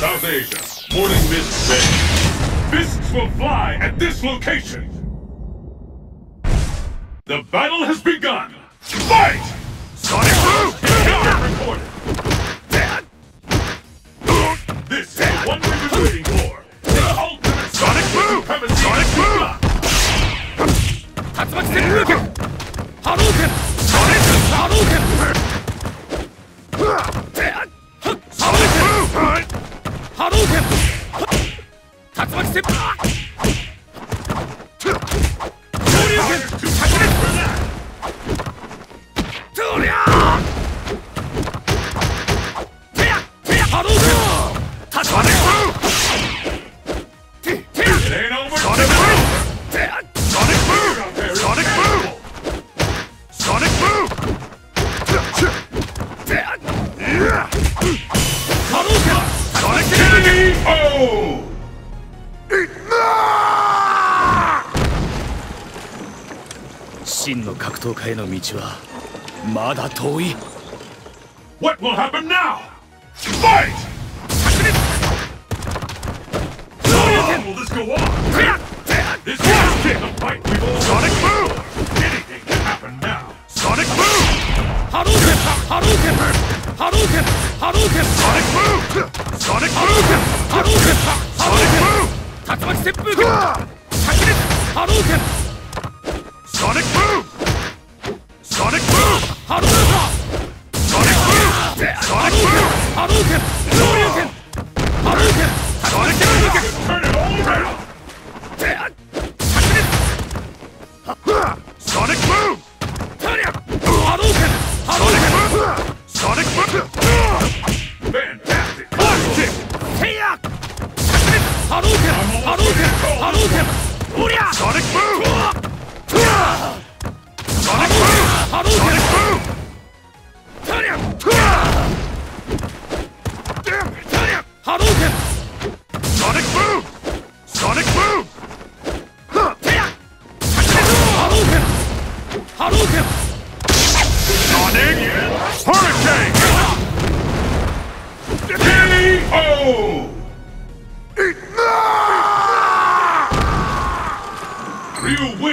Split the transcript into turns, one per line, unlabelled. South Asia, morning mist day. Fists will fly at this location! The battle has begun! Fight! セッパー真の格闘家への道はまだ遠い What will happen now? Fight! How long will this go on? This is the fight we've all Sonic move! Anything can happen now! Sonic move! Hadouken! Hadouken! Hadouken! Hadouken! Sonic move! Sonic move! Hadouken! Hadouken! Sonic move! 竜巻旋風剣炸裂波動拳波動拳波動拳波動拳おりゃソニックブーソニックブー波動拳タリアトゥアタリア波動拳ソニックブーソニックブーテリア波動拳波動拳ソニックハリケーン KO! win.